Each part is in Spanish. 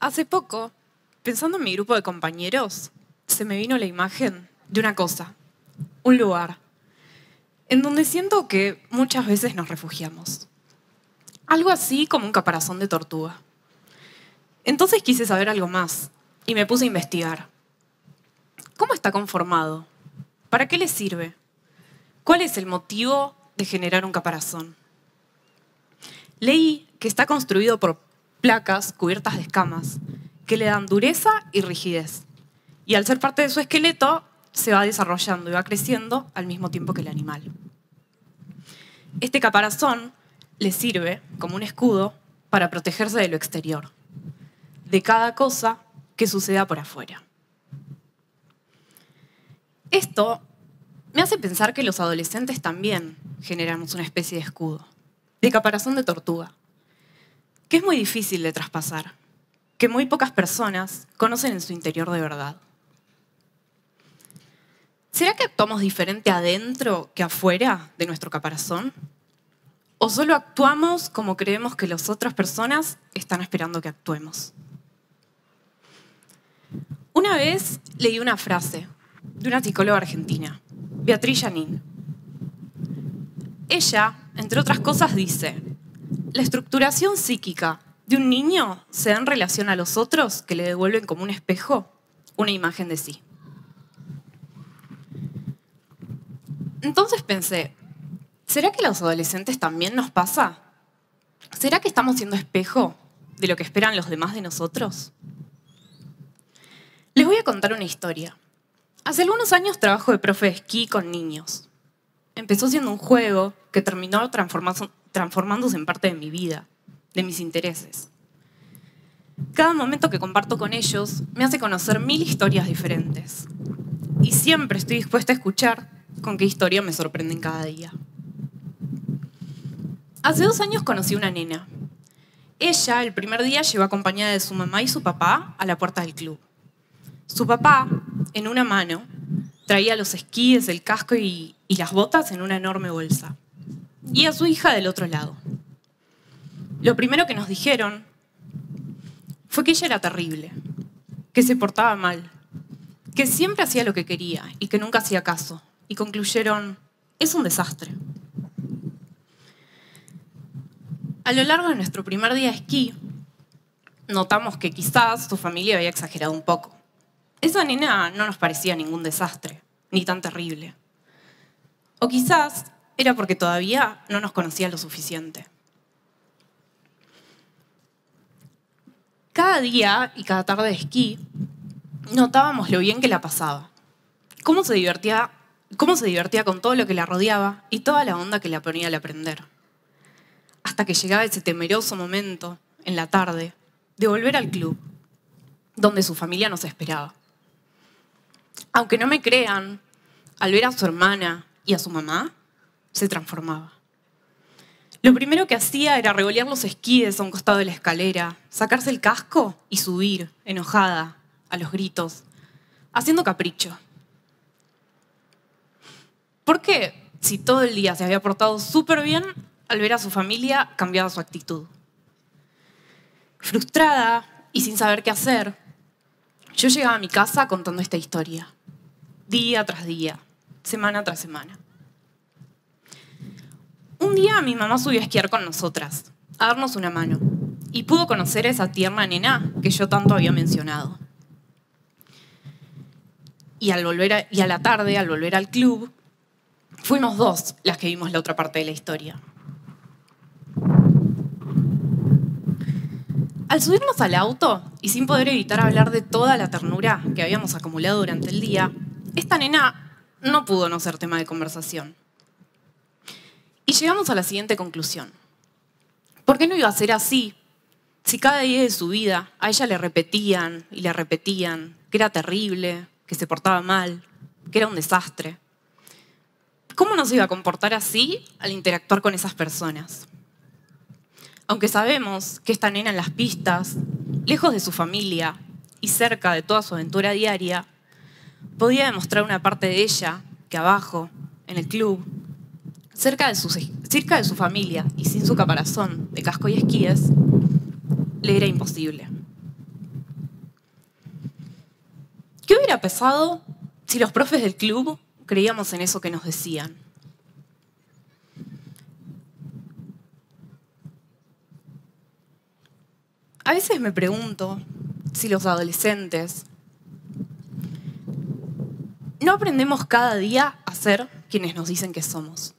Hace poco, pensando en mi grupo de compañeros, se me vino la imagen de una cosa, un lugar, en donde siento que muchas veces nos refugiamos. Algo así como un caparazón de tortuga. Entonces quise saber algo más y me puse a investigar. ¿Cómo está conformado? ¿Para qué le sirve? ¿Cuál es el motivo de generar un caparazón? Leí que está construido por placas cubiertas de escamas que le dan dureza y rigidez. Y al ser parte de su esqueleto, se va desarrollando y va creciendo al mismo tiempo que el animal. Este caparazón le sirve como un escudo para protegerse de lo exterior, de cada cosa que suceda por afuera. Esto me hace pensar que los adolescentes también generamos una especie de escudo, de caparazón de tortuga, que es muy difícil de traspasar, que muy pocas personas conocen en su interior de verdad. ¿Será que actuamos diferente adentro que afuera de nuestro caparazón? ¿O solo actuamos como creemos que las otras personas están esperando que actuemos? Una vez leí una frase de una psicóloga argentina, Beatriz Janín. Ella, entre otras cosas, dice, la estructuración psíquica de un niño se da en relación a los otros que le devuelven como un espejo una imagen de sí. Entonces pensé, ¿será que a los adolescentes también nos pasa? ¿Será que estamos siendo espejo de lo que esperan los demás de nosotros? Les voy a contar una historia. Hace algunos años trabajo de profe de esquí con niños. Empezó siendo un juego que terminó transformándose en parte de mi vida, de mis intereses. Cada momento que comparto con ellos me hace conocer mil historias diferentes. Y siempre estoy dispuesta a escuchar con qué historia me sorprenden cada día. Hace dos años conocí una nena. Ella el primer día llegó acompañada de su mamá y su papá a la puerta del club. Su papá, en una mano, traía los esquíes, el casco y, y las botas en una enorme bolsa. Y a su hija del otro lado. Lo primero que nos dijeron fue que ella era terrible, que se portaba mal, que siempre hacía lo que quería y que nunca hacía caso. Y concluyeron, es un desastre. A lo largo de nuestro primer día de esquí, notamos que quizás su familia había exagerado un poco. Esa nena no nos parecía ningún desastre, ni tan terrible. O quizás era porque todavía no nos conocía lo suficiente. Cada día y cada tarde de esquí notábamos lo bien que la pasaba, cómo se divertía, cómo se divertía con todo lo que la rodeaba y toda la onda que le ponía al aprender. Hasta que llegaba ese temeroso momento, en la tarde, de volver al club, donde su familia nos esperaba. Aunque no me crean, al ver a su hermana y a su mamá, se transformaba. Lo primero que hacía era revolear los esquíes a un costado de la escalera, sacarse el casco y subir, enojada, a los gritos, haciendo capricho. ¿Por qué, si todo el día se había portado súper bien, al ver a su familia cambiaba su actitud? Frustrada y sin saber qué hacer, yo llegaba a mi casa contando esta historia, día tras día, semana tras semana. Un día mi mamá subió a esquiar con nosotras, a darnos una mano, y pudo conocer a esa tierna nena que yo tanto había mencionado. Y, al volver a, y a la tarde, al volver al club, fuimos dos las que vimos la otra parte de la historia. Al subirnos al auto, y sin poder evitar hablar de toda la ternura que habíamos acumulado durante el día, esta nena no pudo no ser tema de conversación. Y llegamos a la siguiente conclusión. ¿Por qué no iba a ser así si cada día de su vida a ella le repetían y le repetían que era terrible, que se portaba mal, que era un desastre? ¿Cómo no se iba a comportar así al interactuar con esas personas? Aunque sabemos que esta nena en las pistas, lejos de su familia y cerca de toda su aventura diaria, podía demostrar una parte de ella que abajo, en el club, cerca de, su, cerca de su familia y sin su caparazón de casco y esquíes, le era imposible. ¿Qué hubiera pasado si los profes del club creíamos en eso que nos decían? A veces me pregunto si los adolescentes no aprendemos cada día a ser quienes nos dicen que somos.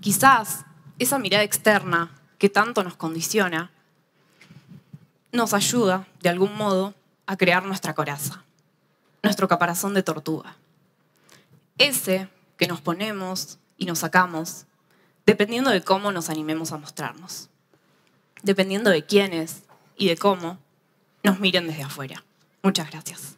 Quizás esa mirada externa que tanto nos condiciona nos ayuda, de algún modo, a crear nuestra coraza, nuestro caparazón de tortuga. Ese que nos ponemos y nos sacamos dependiendo de cómo nos animemos a mostrarnos, dependiendo de quiénes y de cómo nos miren desde afuera. Muchas gracias.